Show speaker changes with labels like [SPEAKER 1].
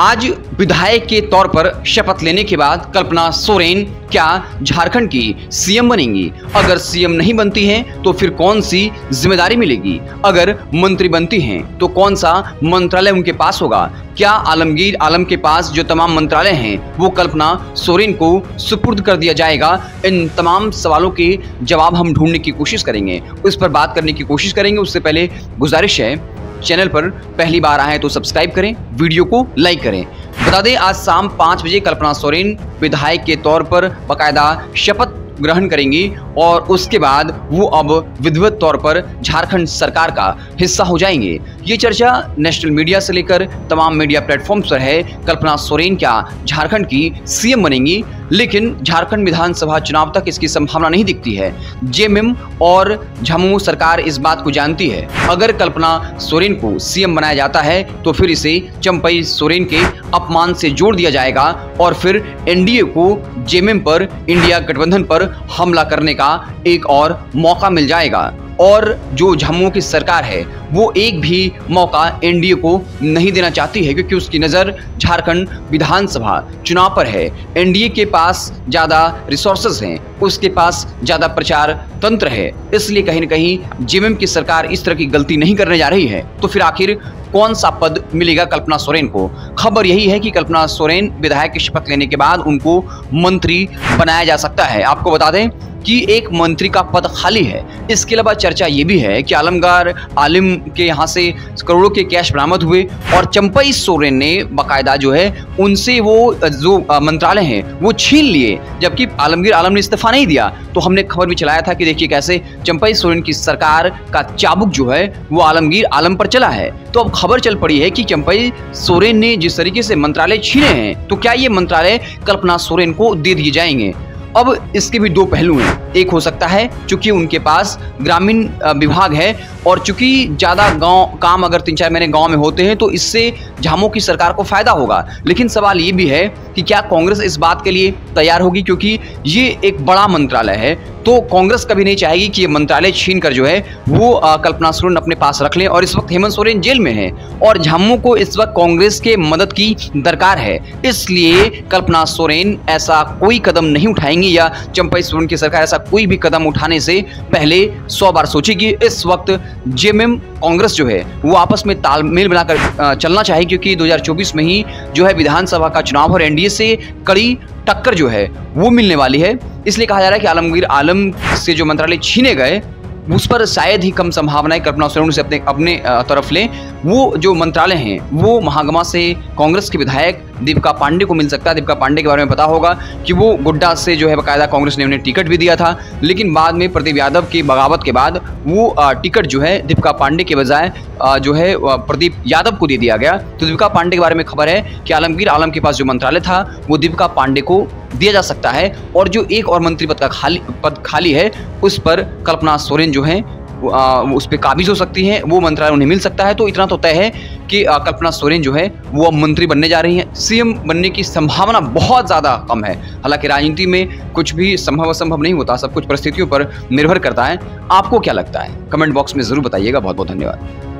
[SPEAKER 1] आज विधायक के तौर पर शपथ लेने के बाद कल्पना सोरेन, क्या झारखंड की सीएम बनेंगी? अगर सीएम नहीं बनती हैं तो फिर कौन सी ज़िम्मेदारी मिलेगी? अगर मंत्री बनती हैं तो कौन सा मंत्रालय उनके पास होगा? क्या आलमगीर आलम के पास जो तमाम मंत्रालय हैं, वो कल्पना सोरेन को सुपुर्द कर दिया जाएगा? इन तमाम सवालों के जवाब हम ढूँढने की कोशिश करेंगे। उस पर बात करने की कोशिश करेंगे। उससे पहले गुजारिश है चैनल पर पहली बार आए तो सब्सक्राइब करें, वीडियो को लाइक करें। बता दें, आज शाम पाँच बजे कल्पना सोरेन विधायक के तौर पर बाकायदा शपथ ग्रहण करेंगी और उसके बाद वो अब विधिवत तौर पर झारखंड सरकार का हिस्सा हो जाएँगे। ये चर्चा नेशनल मीडिया से लेकर तमाम मीडिया प्लेटफॉर्म्स पर है। कल्पना सोरेन क्या झारखंड की सीएम बनेंगी? लेकिन झारखंड विधानसभा चुनाव तक इसकी संभावना नहीं दिखती है। जेएमएम और झामुमो सरकार इस बात को जानती है। अगर कल्पना सोरेन को सीएम बनाया जाता है तो फिर इसे चंपई सोरेन के अपमान से जोड़ दिया जाएगा और फिर एनडीए को जेएमएम पर, इंडिया गठबंधन पर हमला करने का एक और मौका मिल जाएगा। और जो जम्मू की सरकार है, वो एक भी मौका एनडीए को नहीं देना चाहती है, क्योंकि उसकी नज़र झारखंड विधानसभा चुनाव पर है। एनडीए के पास ज़्यादा रिसोर्सेज हैं, उसके पास ज़्यादा प्रचार तंत्र है, इसलिए कहीं ना कहीं जेएमएम की सरकार इस तरह की गलती नहीं करने जा रही है। तो फिर आखिर कौन सा पद मिलेगा कल्पना सोरेन को? खबर यही है कि कल्पना सोरेन विधायक की शपथ लेने के बाद उनको मंत्री बनाया जा सकता है। आपको बता दें कि एक मंत्री का पद खाली है। इसके अलावा चर्चा ये भी है कि आलमगार आलिम के यहाँ से करोड़ों के कैश बरामद हुए और चंपई सोरेन ने बाकायदा जो है, उनसे वो, जो मंत्रालय हैं, वो छीन लिए। जबकि आलमगीर आलम ने इस्तीफा नहीं दिया तो हमने खबर भी चलाया था कि देखिए कैसे चंपई सोरेन की सरकार का चाबुक जो है, वो आलमगीर आलम पर चला है। तो अब खबर चल पड़ी है कि चंपई सोरेन ने जिस तरीके से मंत्रालय छीने हैं तो क्या ये मंत्रालय कल्पना सोरेन को दे दिए जाएँगे? अब इसके भी दो पहलू हैं। एक हो सकता है चूँकि उनके पास ग्रामीण विभाग है और चूँकि ज़्यादा गाँव काम अगर तीन चार महीने गाँव में होते हैं तो इससे झामो की सरकार को फ़ायदा होगा। लेकिन सवाल ये भी है कि क्या कांग्रेस इस बात के लिए तैयार होगी? क्योंकि ये एक बड़ा मंत्रालय है तो कांग्रेस कभी नहीं चाहेगी कि ये मंत्रालय छीन कर जो है वो आ, कल्पना सोरेन अपने पास रख लें और इस वक्त हेमंत सोरेन जेल में है और झामू को इस वक्त कांग्रेस के मदद की दरकार है। इसलिए कल्पना सोरेन ऐसा कोई कदम नहीं उठाएँगी या चंपई सोरेन की सरकार ऐसा कोई भी कदम उठाने से पहले सौ बार सोचेगी। इस वक्त जेएमएम कांग्रेस जो है, वो आपस में तालमेल बनाकर चलना चाहिए क्योंकि 2024 में ही जो है विधानसभा का चुनाव और एनडीए से कड़ी टक्कर जो है, वो मिलने वाली है। इसलिए कहा जा रहा है कि आलमगीर आलम से जो मंत्रालय छीने गए, उस पर शायद ही कम संभावनाएँ कल्पना सोरेन से अपने अपने तरफ़ लें। वो जो मंत्रालय हैं, वो महागमा से कांग्रेस के विधायक दीपिका पांडे को मिल सकता है। दीपिका पांडे के बारे में पता होगा कि वो गुड्डा से जो है बाकायदा कांग्रेस ने उन्हें टिकट भी दिया था, लेकिन बाद में प्रदीप यादव की बगावत के बाद वो टिकट जो है दीपिका पांडे के बजाय जो है प्रदीप यादव को दे दिया गया। तो दीपिका पांडे के बारे में खबर है कि आलमगीर आलम के पास जो मंत्रालय था, वो दीपिका पांडे को दिया जा सकता है। और जो एक और मंत्री पद का खाली, पद खाली है, उस पर कल्पना सोरेन जो है उस पर काबिज हो सकती हैं, वो मंत्रालय उन्हें मिल सकता है। तो इतना तो तय है कि कल्पना सोरेन जो है, वो अब मंत्री बनने जा रही हैं। सीएम बनने की संभावना बहुत ज़्यादा कम है। हालाँकि राजनीति में कुछ भी संभव असंभव नहीं होता, सब कुछ परिस्थितियों पर निर्भर करता है। आपको क्या लगता है? कमेंट बॉक्स में ज़रूर बताइएगा। बहुत बहुत धन्यवाद।